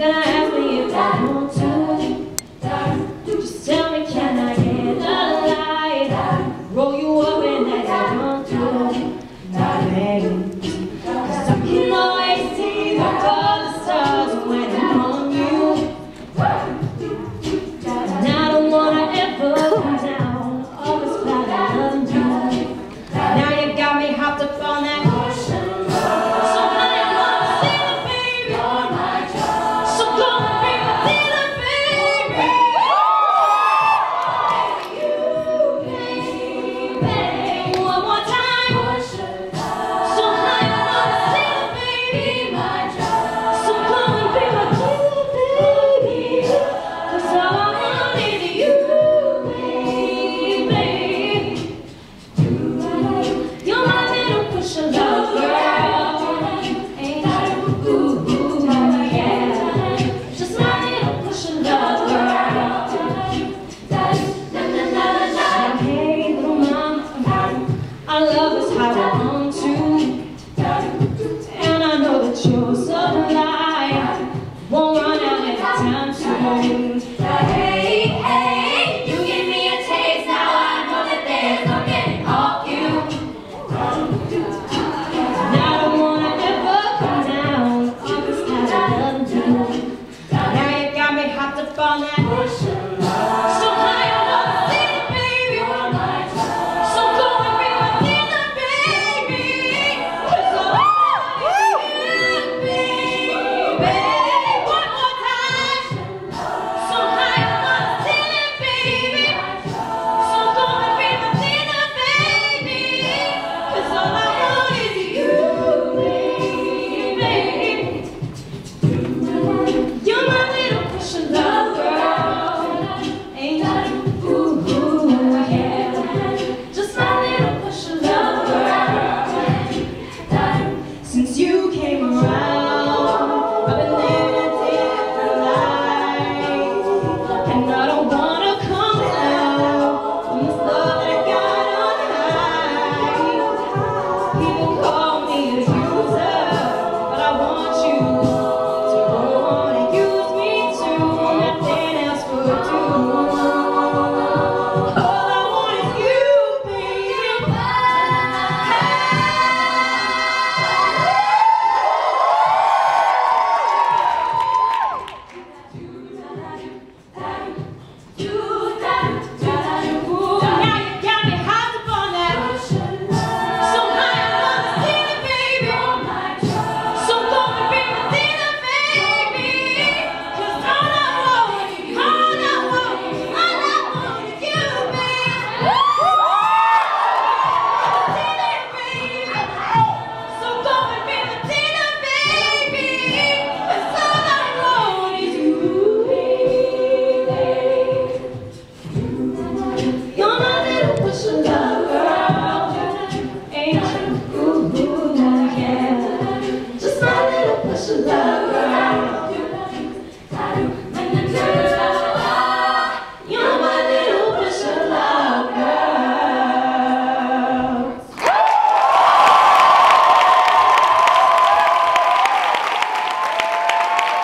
that Your son.